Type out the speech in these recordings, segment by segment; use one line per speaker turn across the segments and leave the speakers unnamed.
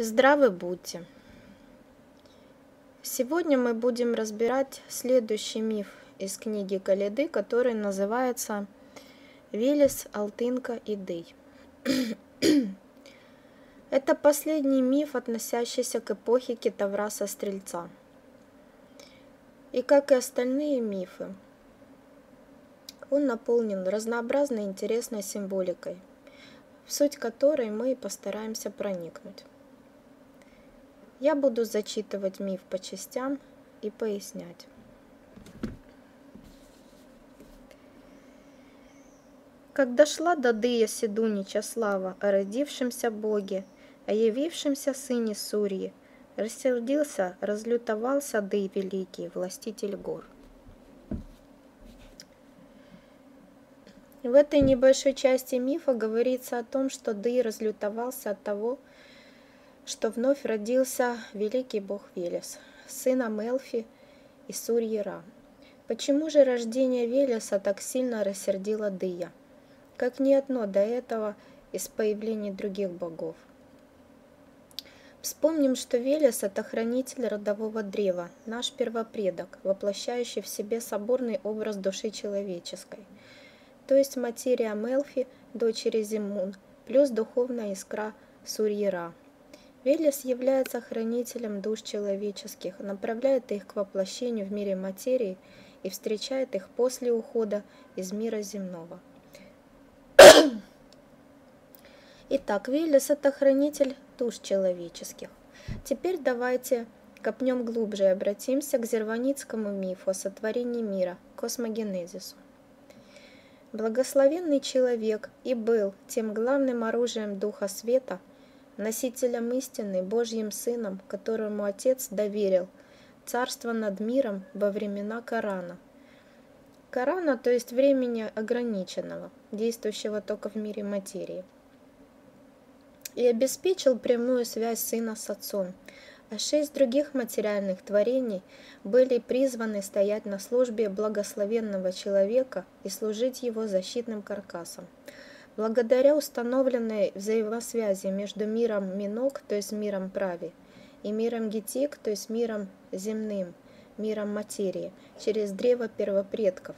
Здравы будьте! Сегодня мы будем разбирать следующий миф из книги Каледы, который называется «Велес, Алтынка и Дый». Это последний миф, относящийся к эпохе Китавраса-Стрельца. И как и остальные мифы, он наполнен разнообразной интересной символикой, в суть которой мы и постараемся проникнуть. Я буду зачитывать миф по частям и пояснять. Когда шла до Дыя Седунича слава о родившемся Боге, о явившемся сыне Сурьи, рассердился, разлютовался Дый великий, властитель гор. В этой небольшой части мифа говорится о том, что Дый разлютовался от того, что вновь родился великий бог Велес, сын Амелфи и Сурьера. Почему же рождение Велеса так сильно рассердило Дыя, как ни одно до этого из появлений других богов? Вспомним, что Велес – это хранитель родового древа, наш первопредок, воплощающий в себе соборный образ души человеческой, то есть материя Мелфи, дочери Зимун, плюс духовная искра Сурьера – Велес является хранителем душ человеческих, направляет их к воплощению в мире материи и встречает их после ухода из мира земного. Итак, Велес – это хранитель душ человеческих. Теперь давайте копнем глубже и обратимся к зерваницкому мифу о сотворении мира, космогенезису. Благословенный человек и был тем главным оружием Духа Света – носителем истины, Божьим Сыном, которому Отец доверил царство над миром во времена Корана. Корана, то есть времени ограниченного, действующего только в мире материи. И обеспечил прямую связь Сына с Отцом, а шесть других материальных творений были призваны стоять на службе благословенного человека и служить его защитным каркасом – Благодаря установленной взаимосвязи между миром Минок, то есть миром Прави, и миром Гетик, то есть миром земным, миром материи, через древо первопредков,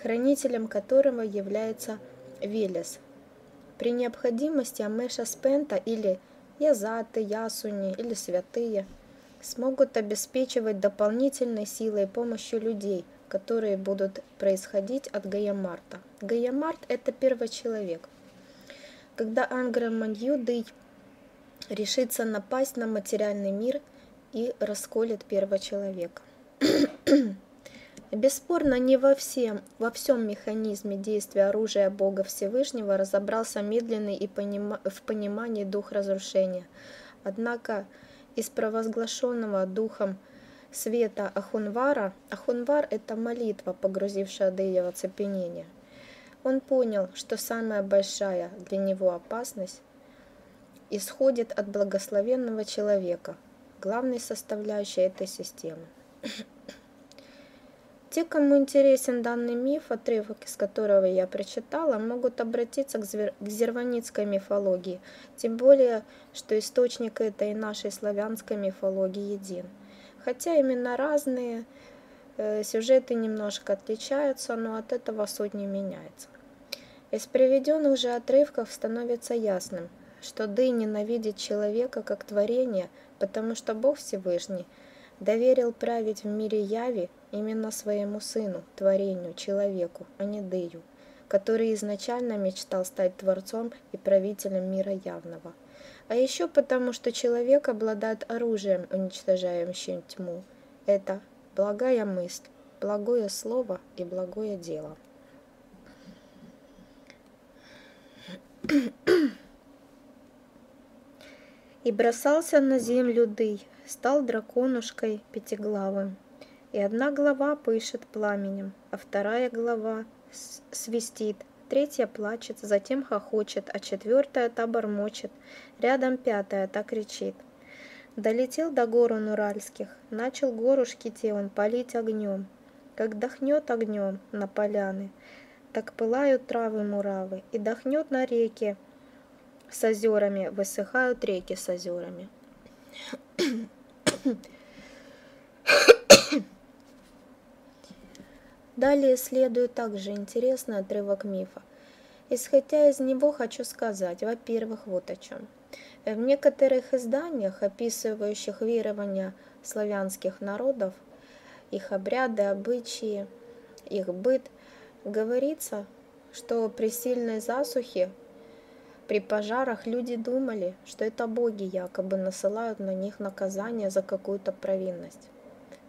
хранителем которого является Велес. При необходимости Амеша Спента или Язаты, Ясуни или Святые смогут обеспечивать дополнительной силой и помощью людей – которые будут происходить от Гаямарта. Гаямарт – это первый человек. Когда Ангра Маньюдый решится напасть на материальный мир и расколет первого человека. Бесспорно, не во всем, во всем механизме действия оружия Бога Всевышнего разобрался медленный и понима, в понимании дух разрушения. Однако из провозглашенного духом света Ахунвара, Ахунвар – это молитва, погрузившая Адея в оцепенение. Он понял, что самая большая для него опасность исходит от благословенного человека, главной составляющей этой системы. Те, кому интересен данный миф, отрывок из которого я прочитала, могут обратиться к, звер... к зерваницкой мифологии, тем более, что источник этой нашей славянской мифологии един – Хотя именно разные, э, сюжеты немножко отличаются, но от этого суть не меняется. Из приведенных же отрывков становится ясным, что Ды ненавидит человека как творение, потому что Бог Всевышний доверил править в мире Яви именно своему сыну, творению, человеку, а не Дыю, который изначально мечтал стать творцом и правителем мира явного. А еще потому, что человек обладает оружием, уничтожающим тьму. Это благая мысль, благое слово и благое дело. И бросался на землю дый, стал драконушкой пятиглавым. И одна глава пышет пламенем, а вторая глава свистит – третья плачет, затем хохочет, а четвертая та бормочет, рядом пятая та кричит. Долетел до гор он уральских, начал горушки те он палить огнем. Как дохнет огнем на поляны, так пылают травы муравы, и дохнет на реке с озерами, высыхают реки с озерами. Далее следует также интересный отрывок мифа. Исходя из него, хочу сказать, во-первых, вот о чем. В некоторых изданиях, описывающих верования славянских народов, их обряды, обычаи, их быт, говорится, что при сильной засухе, при пожарах люди думали, что это боги якобы насылают на них наказание за какую-то провинность.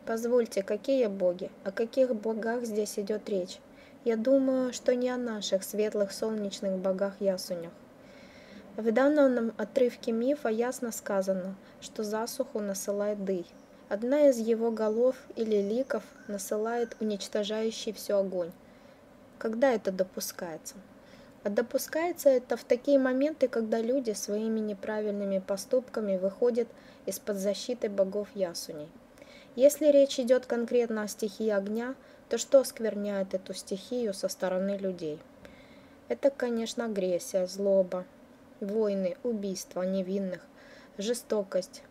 Позвольте, какие боги? О каких богах здесь идет речь? Я думаю, что не о наших светлых солнечных богах-ясунях. В данном отрывке мифа ясно сказано, что засуху насылает дый. Одна из его голов или ликов насылает уничтожающий все огонь. Когда это допускается? А допускается это в такие моменты, когда люди своими неправильными поступками выходят из-под защиты богов Ясуней. Если речь идет конкретно о стихии огня, то что оскверняет эту стихию со стороны людей? Это, конечно, агрессия, злоба, войны, убийства невинных, жестокость,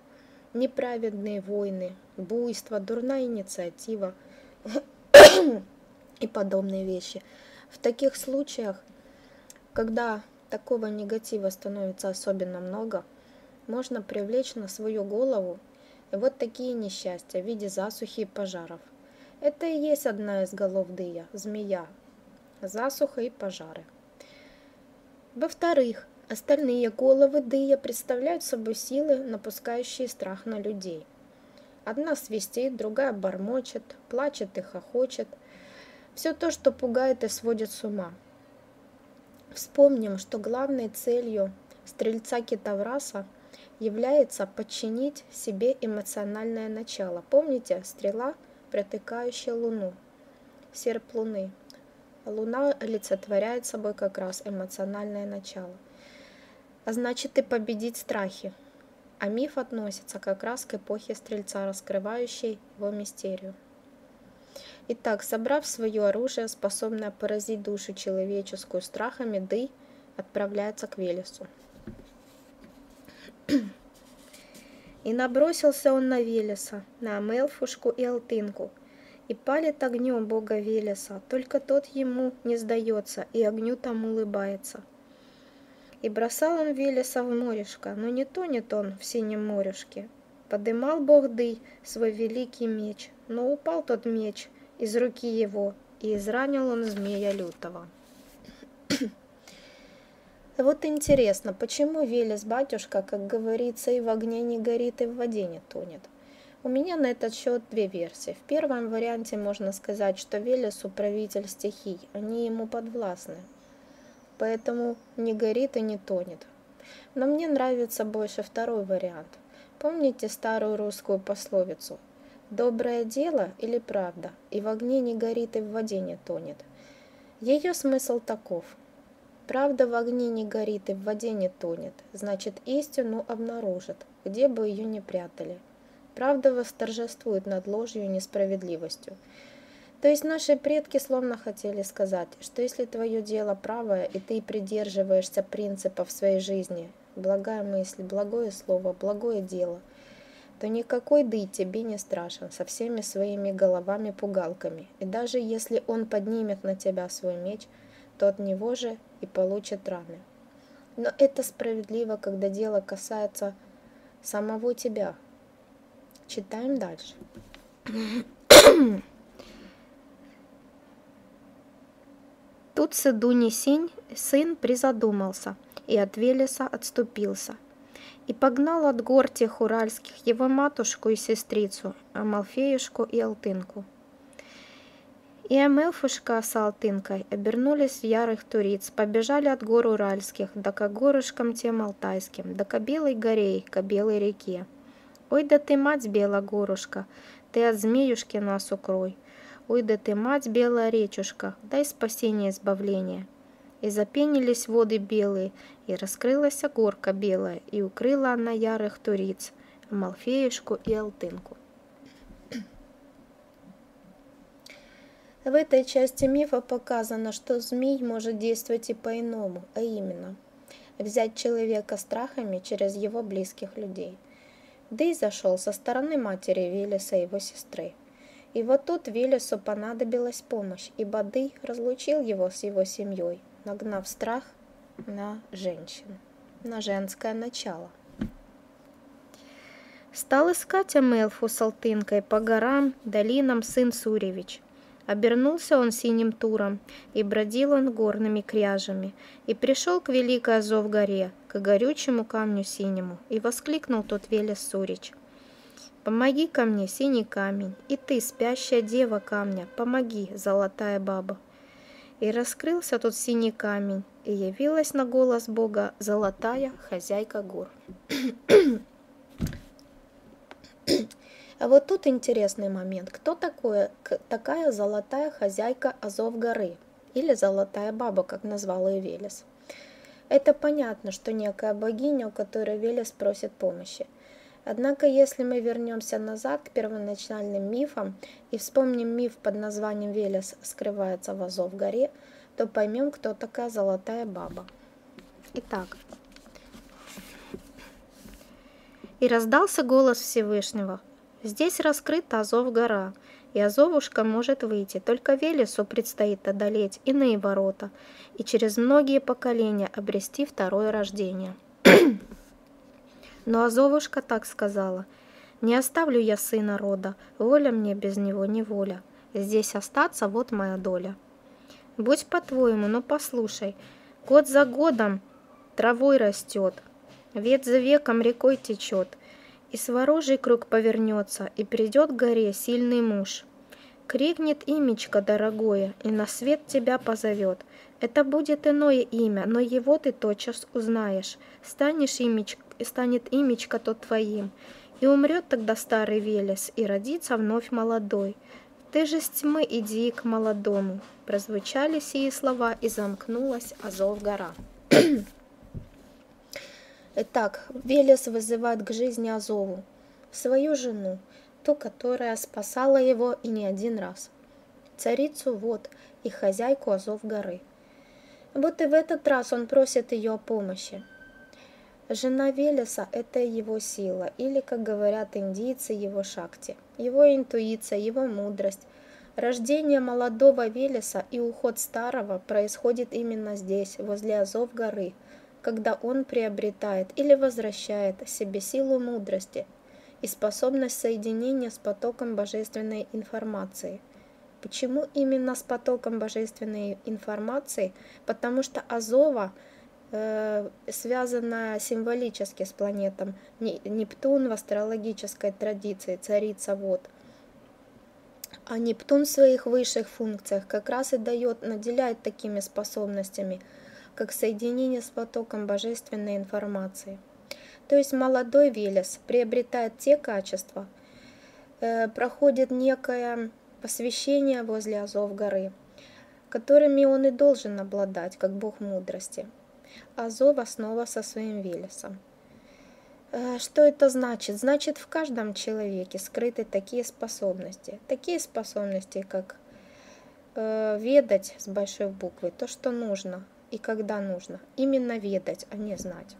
неправедные войны, буйство, дурная инициатива и подобные вещи. В таких случаях, когда такого негатива становится особенно много, можно привлечь на свою голову вот такие несчастья в виде засухи и пожаров. Это и есть одна из голов дыя – змея, засуха и пожары. Во-вторых, остальные головы дыя представляют собой силы, напускающие страх на людей. Одна свистит, другая бормочет, плачет и хохочет. Все то, что пугает и сводит с ума. Вспомним, что главной целью стрельца Китавраса – является подчинить себе эмоциональное начало. Помните, стрела, протыкающая Луну, серп Луны. Луна олицетворяет собой как раз эмоциональное начало. А значит и победить страхи. А миф относится как раз к эпохе Стрельца, раскрывающей его мистерию. Итак, собрав свое оружие, способное поразить душу человеческую страхами, Дый отправляется к Велесу. И набросился он на Велеса, на Амелфушку и Алтынку, и палит огнем бога Велеса, только тот ему не сдается, и огню там улыбается. И бросал он Велеса в морешко, но не тонет он в синем морешке. Подымал бог Дый свой великий меч, но упал тот меч из руки его, и изранил он змея лютого. Вот интересно, почему Велес батюшка, как говорится, и в огне не горит, и в воде не тонет? У меня на этот счет две версии. В первом варианте можно сказать, что Велес управитель стихий, они ему подвластны. Поэтому не горит и не тонет. Но мне нравится больше второй вариант. Помните старую русскую пословицу «Доброе дело или правда, и в огне не горит, и в воде не тонет». Ее смысл таков – Правда в огне не горит и в воде не тонет, значит истину обнаружат, где бы ее ни прятали. Правда восторжествует над ложью и несправедливостью. То есть наши предки словно хотели сказать, что если твое дело правое, и ты придерживаешься принципов своей жизни, благая мысль, благое слово, благое дело, то никакой дый тебе не страшен со всеми своими головами-пугалками. И даже если он поднимет на тебя свой меч – то от него же и получит раны. Но это справедливо, когда дело касается самого тебя. Читаем дальше. Тут Сыдуни Синь, сын, призадумался и от Велеса отступился. И погнал от гор тех уральских его матушку и сестрицу, Амалфеюшку и Алтынку. И Амелфушка с Алтынкой обернулись в ярых туриц, побежали от гор Уральских, да к горышкам тем Алтайским, да к белой горе, к белой реке. Ой, да ты, мать белая горушка, ты от змеюшки нас укрой. Ой, да ты, мать белая речушка, дай спасение избавление. И запенились воды белые, и раскрылась горка белая, и укрыла она ярых туриц, Малфеюшку и Алтынку. В этой части мифа показано, что змей может действовать и по-иному, а именно, взять человека страхами через его близких людей. Дэй зашел со стороны матери Виллиса и его сестры. И вот тут Виллису понадобилась помощь, ибо Дэй разлучил его с его семьей, нагнав страх на женщин, на женское начало. Стал искать Амелфу с Алтынкой по горам, долинам сын Суревич. Обернулся он синим туром, и бродил он горными кряжами, и пришел к великой Азов горе, к горючему камню синему, и воскликнул тот Велес Сурич. «Помоги ко мне, синий камень, и ты, спящая дева камня, помоги, золотая баба». И раскрылся тот синий камень, и явилась на голос Бога золотая хозяйка гор. А вот тут интересный момент. Кто такое, такая золотая хозяйка Азов горы? Или золотая баба, как назвал ее Велес? Это понятно, что некая богиня, у которой Велес просит помощи. Однако, если мы вернемся назад к первоначальным мифам и вспомним миф под названием «Велес скрывается в Азов горе», то поймем, кто такая золотая баба. Итак, И раздался голос Всевышнего. Здесь раскрыта Азов гора, и Азовушка может выйти, только Велесу предстоит одолеть иные ворота и через многие поколения обрести второе рождение. Но Азовушка так сказала, «Не оставлю я сына рода, воля мне без него не воля. Здесь остаться вот моя доля». Будь по-твоему, но послушай, год за годом травой растет, Век за веком рекой течет, и сворожий круг повернется, и придет к горе сильный муж. Крикнет имечко дорогое, и на свет тебя позовет. Это будет иное имя, но его ты тотчас узнаешь. Станешь имеч... Станет имечко тот твоим, и умрет тогда старый Велес, и родится вновь молодой. Ты же с тьмы иди к молодому. Прозвучали сии слова, и замкнулась Азов гора. Итак, Велес вызывает к жизни Азову, свою жену, ту, которая спасала его и не один раз, царицу Вод и хозяйку Азов горы. Вот и в этот раз он просит ее о помощи. Жена Велеса – это его сила, или, как говорят индийцы, его шакти, его интуиция, его мудрость. Рождение молодого Велеса и уход старого происходит именно здесь, возле Азов горы – когда он приобретает или возвращает себе силу мудрости и способность соединения с потоком божественной информации. Почему именно с потоком божественной информации? Потому что Азова э, связана символически с планетом. Нептун в астрологической традиции, царица вод. А Нептун в своих высших функциях как раз и дает, наделяет такими способностями – как соединение с потоком божественной информации. То есть молодой Велес приобретает те качества, э, проходит некое посвящение возле Азов горы, которыми он и должен обладать, как бог мудрости. Азов основа со своим Велесом. Э, что это значит? Значит, в каждом человеке скрыты такие способности. Такие способности, как э, ведать с большой буквы то, что нужно, и когда нужно. Именно ведать, а не знать.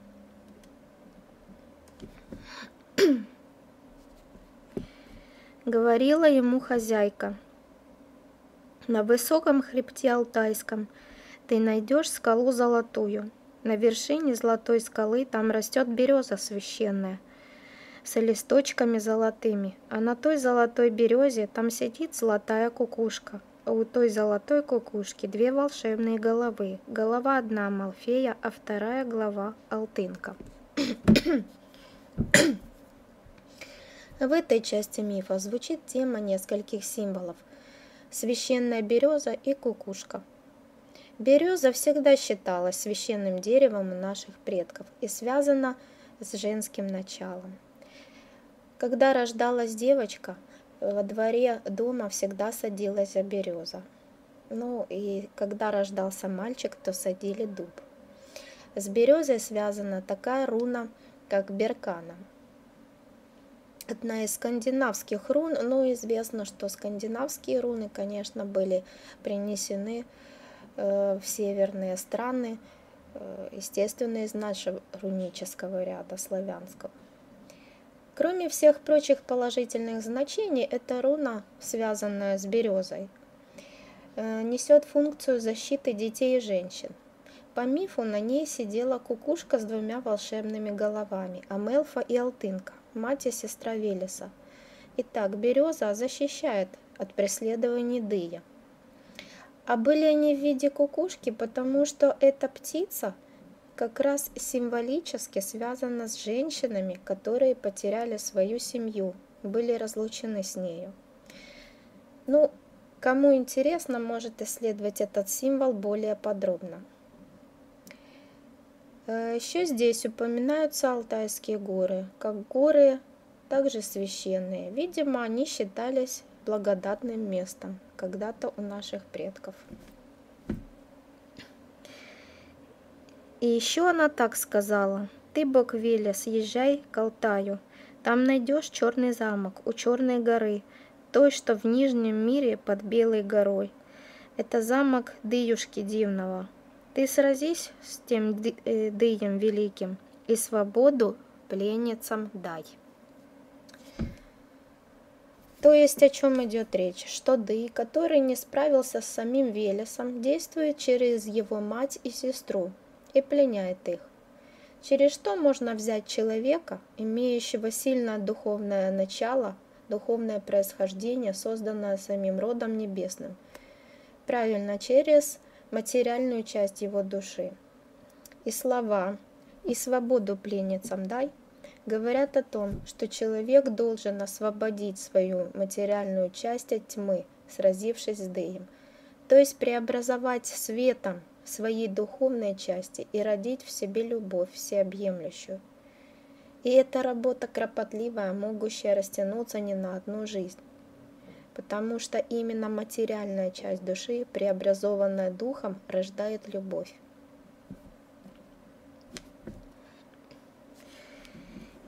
Говорила ему хозяйка. На высоком хребте Алтайском ты найдешь скалу золотую. На вершине золотой скалы там растет береза священная с листочками золотыми, а на той золотой березе там сидит золотая кукушка – у той золотой кукушки две волшебные головы. Голова одна Малфея, а вторая глава Алтынка. В этой части мифа звучит тема нескольких символов. Священная береза и кукушка. Береза всегда считалась священным деревом наших предков и связана с женским началом. Когда рождалась девочка – во дворе дома всегда садилась береза. Ну и когда рождался мальчик, то садили дуб. С березой связана такая руна, как Беркана. Одна из скандинавских рун, но известно, что скандинавские руны, конечно, были принесены э, в северные страны э, естественно, из нашего рунического ряда славянского. Кроме всех прочих положительных значений, эта руна, связанная с березой, э, несет функцию защиты детей и женщин. По мифу на ней сидела кукушка с двумя волшебными головами, Амелфа и Алтынка, мать и сестра Велеса. Итак, береза защищает от преследований Дыя. А были они в виде кукушки, потому что эта птица как раз символически связана с женщинами, которые потеряли свою семью, были разлучены с нею. Ну, кому интересно, может исследовать этот символ более подробно. Э, Еще здесь упоминаются Алтайские горы, как горы также священные. Видимо, они считались благодатным местом когда-то у наших предков. И еще она так сказала. Ты, бог Веля, съезжай к Алтаю. Там найдешь черный замок у Черной горы, той, что в Нижнем мире под Белой горой. Это замок Дыюшки Дивного. Ты сразись с тем э, Дыем великим и свободу пленницам дай. То есть о чем идет речь? Что Дый, который не справился с самим Велесом, действует через его мать и сестру и пленяет их. Через что можно взять человека, имеющего сильное духовное начало, духовное происхождение, созданное самим родом небесным? Правильно, через материальную часть его души. И слова «и свободу пленницам дай» говорят о том, что человек должен освободить свою материальную часть от тьмы, сразившись с Деем, то есть преобразовать светом своей духовной части и родить в себе любовь всеобъемлющую. И эта работа кропотливая, могущая растянуться не на одну жизнь, потому что именно материальная часть души, преобразованная духом, рождает любовь.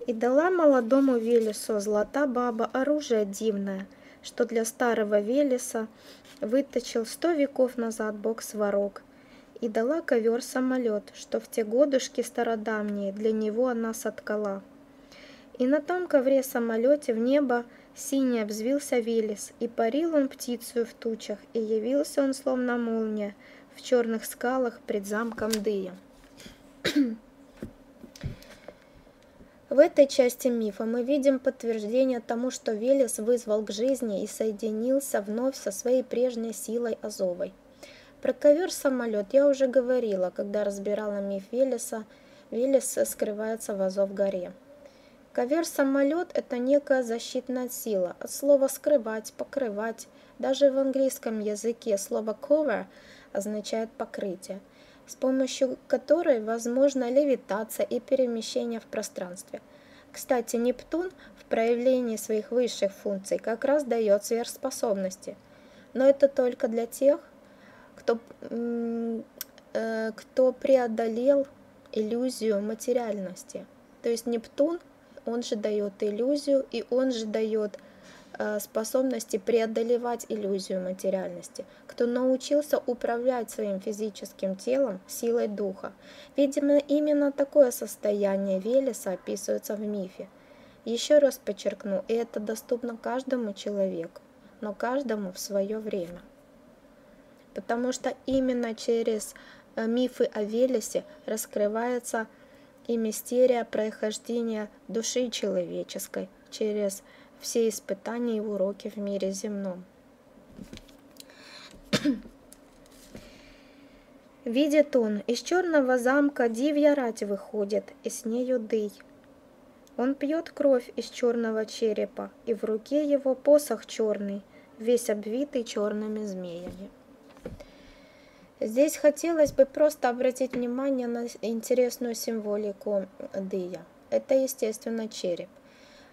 И дала молодому Велесу злата баба оружие дивное, что для старого Велеса выточил сто веков назад бог Сварог, и дала ковер-самолет, что в те годушки стародавние для него она соткала. И на том ковре-самолете в небо сине взвился Велес, и парил он птицу в тучах, и явился он словно молния в черных скалах пред замком Дыя. В этой части мифа мы видим подтверждение тому, что Велес вызвал к жизни и соединился вновь со своей прежней силой Азовой. Про ковер-самолет я уже говорила, когда разбирала миф Велеса. Велес скрывается в Азов-горе. Ковер-самолет – это некая защитная сила, от слова «скрывать», «покрывать». Даже в английском языке слово «cover» означает «покрытие» с помощью которой возможна левитация и перемещение в пространстве. Кстати, Нептун в проявлении своих высших функций как раз дает сверхспособности. Но это только для тех, кто, э, кто преодолел иллюзию материальности. То есть Нептун, он же дает иллюзию, и он же дает Э, способности преодолевать иллюзию материальности, кто научился управлять своим физическим телом силой духа. Видимо, именно такое состояние Велеса описывается в мифе. Еще раз подчеркну, это доступно каждому человеку, но каждому в свое время. Потому что именно через э, мифы о Велесе раскрывается и мистерия происхождения души человеческой через все испытания и уроки в мире земном. Видит он, из черного замка дивья рать выходит, и с нею дый. Он пьет кровь из черного черепа, и в руке его посох черный, весь обвитый черными змеями. Здесь хотелось бы просто обратить внимание на интересную символику дыя. Это, естественно, череп.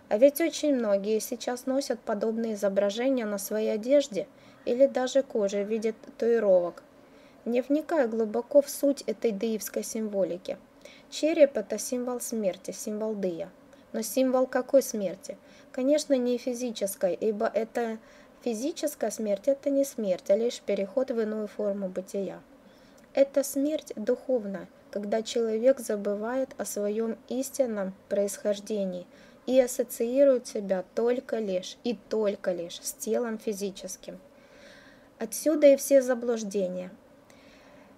А ведь очень многие сейчас носят подобные изображения на своей одежде или даже коже в виде татуировок, не вникая глубоко в суть этой дыевской символики. Череп – это символ смерти, символ дыя. Но символ какой смерти? Конечно, не физической, ибо это физическая смерть – это не смерть, а лишь переход в иную форму бытия. Это смерть духовная, когда человек забывает о своем истинном происхождении и ассоциирует себя только лишь и только лишь с телом физическим. Отсюда и все заблуждения,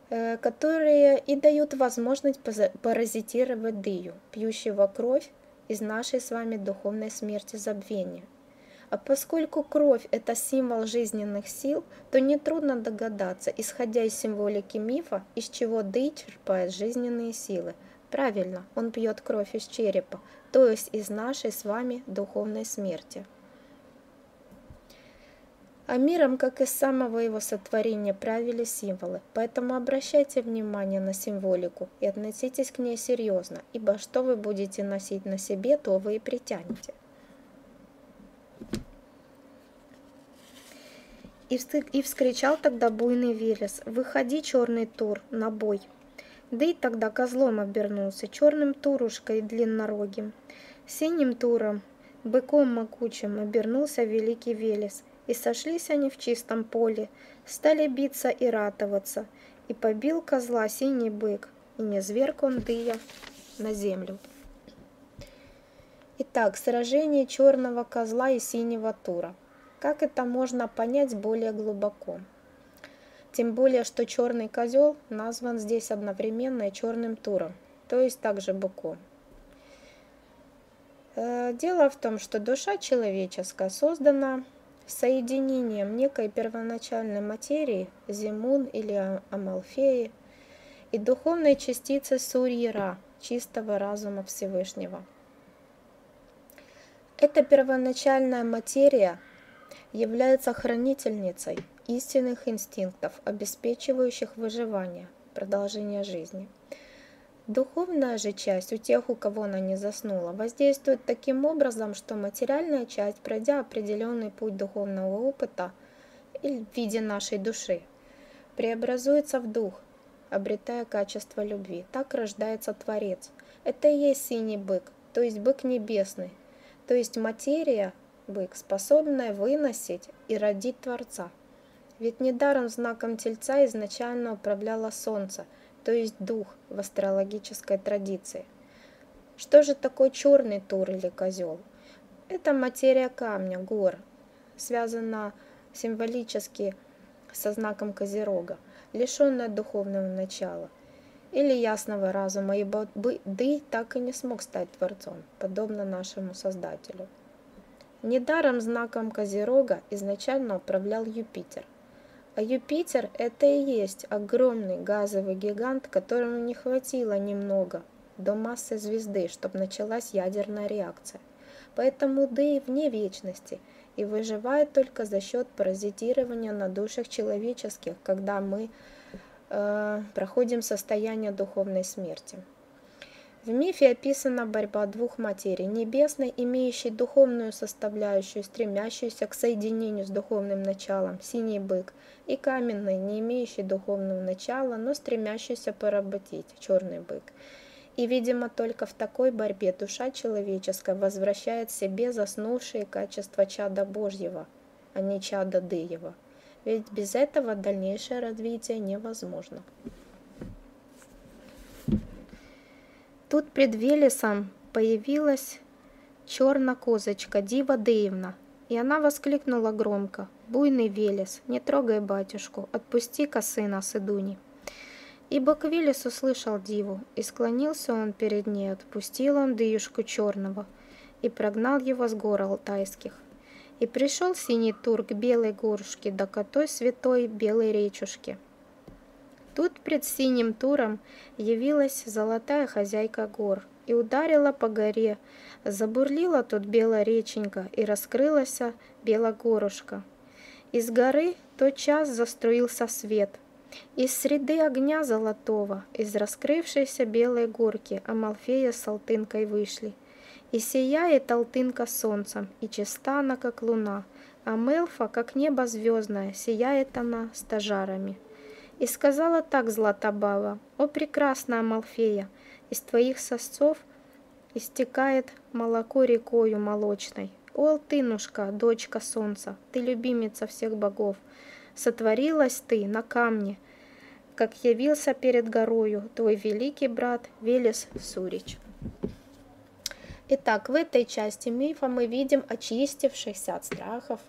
э, которые и дают возможность паразитировать дыю, пьющего кровь из нашей с вами духовной смерти забвения. А поскольку кровь – это символ жизненных сил, то нетрудно догадаться, исходя из символики мифа, из чего Дэй черпает жизненные силы. Правильно, он пьет кровь из черепа, то есть из нашей с вами духовной смерти. А миром, как и с самого его сотворения, правили символы, поэтому обращайте внимание на символику и относитесь к ней серьезно, ибо что вы будете носить на себе, то вы и притянете. И вскричал тогда буйный Велес, «Выходи, черный тур, на бой!» Да и тогда козлом обернулся, черным турушкой длиннорогим. Синим туром, быком могучим, обернулся великий Велес, и сошлись они в чистом поле, стали биться и ратоваться, и побил козла синий бык, и не зверг он дыя на землю. Итак, сражение черного козла и синего тура. Как это можно понять более глубоко? Тем более, что черный козел назван здесь одновременно и черным туром, то есть также быком. Э, дело в том, что душа человеческая создана соединением некой первоначальной материи, Зимун или Амалфеи, и духовной частицы Сурьера, чистого разума Всевышнего. Эта первоначальная материя – является хранительницей истинных инстинктов, обеспечивающих выживание, продолжение жизни. Духовная же часть у тех, у кого она не заснула, воздействует таким образом, что материальная часть, пройдя определенный путь духовного опыта в виде нашей души, преобразуется в дух, обретая качество любви. Так рождается Творец. Это и есть синий бык, то есть бык небесный, то есть материя, бык, способная выносить и родить Творца. Ведь недаром знаком Тельца изначально управляло Солнце, то есть дух в астрологической традиции. Что же такое черный тур или козел? Это материя камня, гор, связана символически со знаком Козерога, лишенная духовного начала или ясного разума, ибо Ды так и не смог стать Творцом, подобно нашему Создателю. Недаром знаком Козерога изначально управлял Юпитер. А Юпитер – это и есть огромный газовый гигант, которому не хватило немного до массы звезды, чтобы началась ядерная реакция. Поэтому Дэй вне вечности и выживает только за счет паразитирования на душах человеческих, когда мы проходим состояние духовной смерти. В мифе описана борьба двух материй – небесной, имеющей духовную составляющую, стремящуюся к соединению с духовным началом, синий бык, и каменной, не имеющей духовного начала, но стремящейся поработить, черный бык. И, видимо, только в такой борьбе душа человеческая возвращает себе заснувшие качества чада Божьего, а не чада Дыева. Ведь без этого дальнейшее развитие невозможно. Тут пред Велесом появилась черная козочка Дива Деевна, и она воскликнула громко. «Буйный Велес, не трогай батюшку, отпусти-ка сына Сыдуни». Ибо к Велесу слышал Диву, и склонился он перед ней, отпустил он дыюшку черного, и прогнал его с гор алтайских. И пришел синий тур к белой горушке, да к той святой белой речушке. Тут пред синим туром явилась золотая хозяйка гор и ударила по горе. Забурлила тут белая реченька и раскрылась белогорушка. Из горы тот час заструился свет. Из среды огня золотого, из раскрывшейся белой горки Амалфея с Алтынкой вышли. И сияет Алтынка солнцем, и чиста она, как луна, а Мелфа, как небо звездное, сияет она стажарами. И сказала так Златобава, «О, прекрасная Малфея, из твоих сосцов истекает молоко рекою молочной. О, Алтынушка, дочка солнца, ты любимица всех богов, сотворилась ты на камне, как явился перед горою твой великий брат Велес Сурич. Итак, в этой части мифа мы видим очистившихся от страхов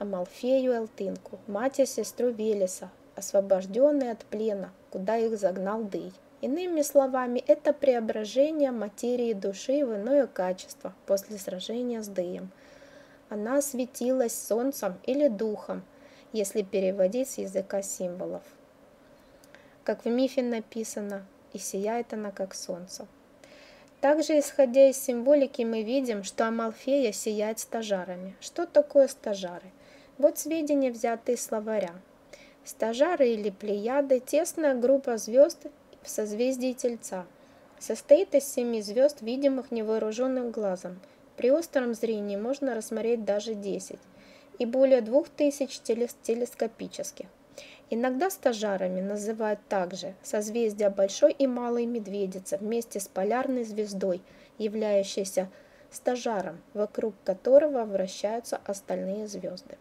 Амалфею Элтынку, мать и сестру Велеса, освобожденные от плена, куда их загнал Дый. Иными словами, это преображение материи души в иное качество после сражения с Дыем. Она светилась солнцем или духом, если переводить с языка символов. Как в мифе написано, и сияет она как солнце. Также, исходя из символики, мы видим, что Амалфея сияет стажарами. Что такое стажары? Вот сведения, взятые из словаря. Стажары или плеяды – тесная группа звезд в созвездии Тельца. Состоит из семи звезд, видимых невооруженным глазом. При остром зрении можно рассмотреть даже 10 и более 2000 телескопических. Иногда стажарами называют также созвездия Большой и Малой Медведицы вместе с полярной звездой, являющейся стажаром, вокруг которого вращаются остальные звезды.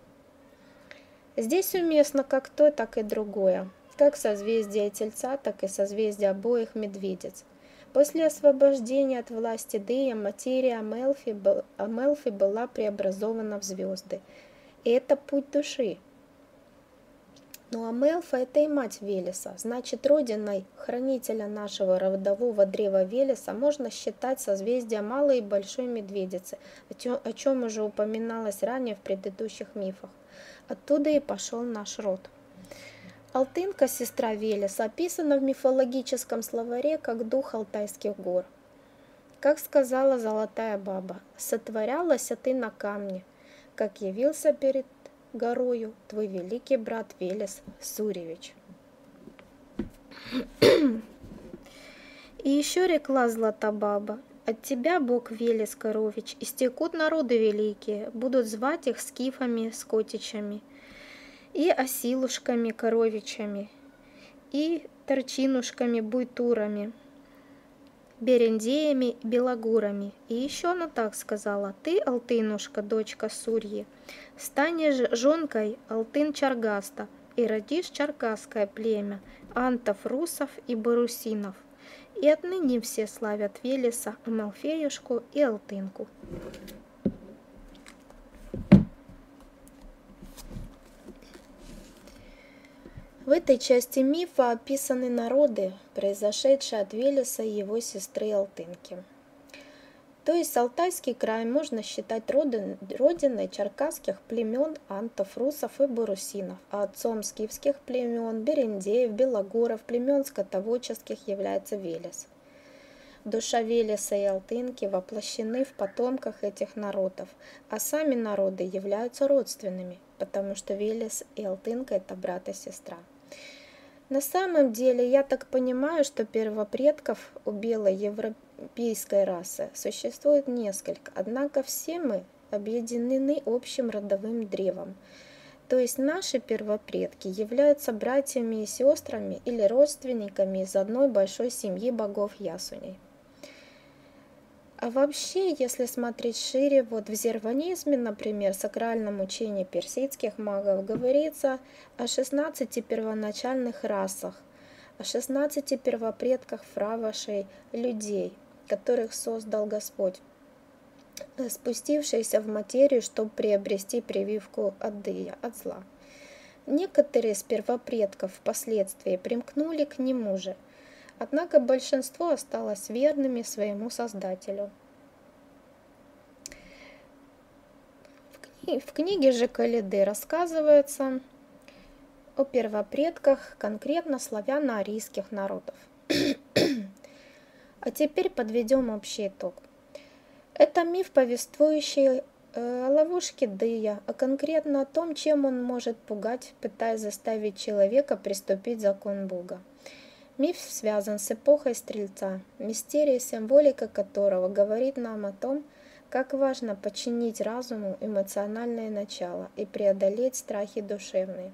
Здесь уместно как то, так и другое, как созвездие Тельца, так и созвездие обоих Медведиц. После освобождения от власти Дея материя Амелфи, Амелфи была преобразована в звезды. И это путь души, ну а Мелфа – это и мать Велеса, значит, родиной хранителя нашего родового древа Велеса можно считать созвездие Малой и Большой Медведицы, о чем уже упоминалось ранее в предыдущих мифах. Оттуда и пошел наш род. Алтынка, сестра Велеса, описана в мифологическом словаре как дух Алтайских гор. Как сказала золотая баба, сотворялась ты на камне, как явился перед горою твой великий брат Велес Суревич. И еще рекла Златобаба, от тебя, Бог Велес Корович, истекут народы великие, будут звать их скифами, скотичами, и осилушками, коровичами, и торчинушками, буйтурами, берендеями, белогурами. И еще она так сказала, ты, Алтынушка, дочка Сурьи, станешь жонкой Алтын Чаргаста и родишь черкасское племя, антов, русов и барусинов. И отныне все славят Велеса, Амалфеюшку и Алтынку. В этой части мифа описаны народы, произошедшие от Велеса и его сестры Алтынки. То есть Алтайский край можно считать родиной черкасских племен антов, русов и бурусинов, а отцом скифских племен берендеев, белогоров, племен скотоводческих является Велес. Душа Велеса и Алтынки воплощены в потомках этих народов, а сами народы являются родственными, потому что Велес и Алтынка – это брат и сестра. На самом деле, я так понимаю, что первопредков у белой европейской расы существует несколько, однако все мы объединены общим родовым древом. То есть наши первопредки являются братьями и сестрами или родственниками из одной большой семьи богов Ясуней. А вообще, если смотреть шире, вот в зерванизме, например, сакральном учении персидских магов, говорится о 16 первоначальных расах, о 16 первопредках фравашей людей, которых создал Господь, спустившиеся в материю, чтобы приобрести прививку от дыя, от зла. Некоторые из первопредков впоследствии примкнули к нему же – Однако большинство осталось верными своему Создателю. В книге же Калиды рассказывается о первопредках конкретно славяно-арийских народов. а теперь подведем общий итог. Это миф, повествующий о ловушке Дыя, а конкретно о том, чем он может пугать, пытаясь заставить человека приступить закон Бога. Миф связан с эпохой Стрельца, мистерия символика которого говорит нам о том, как важно подчинить разуму эмоциональное начало и преодолеть страхи душевные.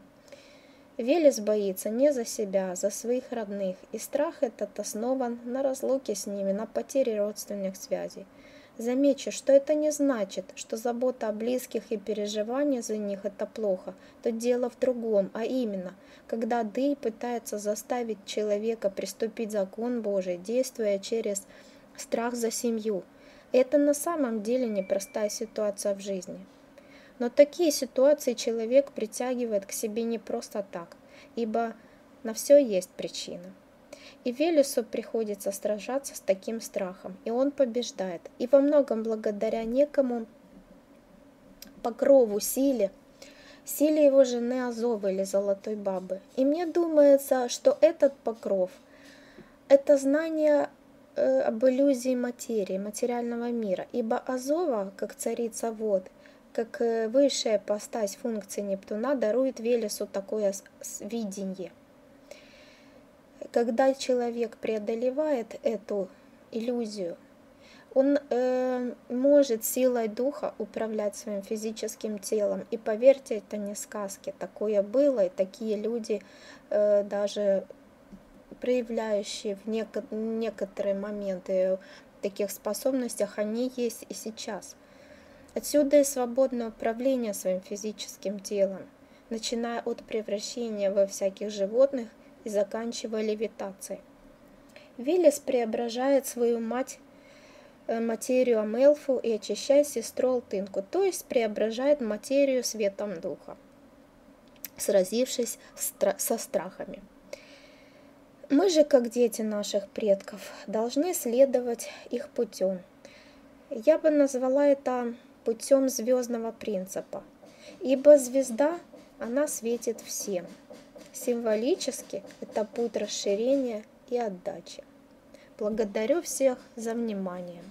Велес боится не за себя, а за своих родных, и страх этот основан на разлуке с ними, на потере родственных связей. Замечу, что это не значит, что забота о близких и переживание за них – это плохо. То дело в другом, а именно, когда Дый пытается заставить человека приступить закон Божий, действуя через страх за семью. Это на самом деле непростая ситуация в жизни. Но такие ситуации человек притягивает к себе не просто так, ибо на все есть причина. И Велесу приходится сражаться с таким страхом, и он побеждает. И во многом благодаря некому покрову, силе, силе его жены Азовы или Золотой Бабы. И мне думается, что этот покров – это знание э, об иллюзии материи, материального мира, ибо Азова, как царица вод, как э, высшая постась функции Нептуна, дарует Велесу такое видение – когда человек преодолевает эту иллюзию, он э, может силой духа управлять своим физическим телом. И поверьте, это не сказки. Такое было, и такие люди, э, даже проявляющие в неко некоторые моменты таких способностях, они есть и сейчас. Отсюда и свободное управление своим физическим телом, начиная от превращения во всяких животных – и заканчивая левитацией. Виллис преображает свою мать э, материю Амелфу и очищает сестру Алтынку, то есть преображает материю светом духа, сразившись со страхами. Мы же, как дети наших предков, должны следовать их путем. Я бы назвала это путем звездного принципа, ибо звезда, она светит всем – Символически это путь расширения и отдачи. Благодарю всех за внимание.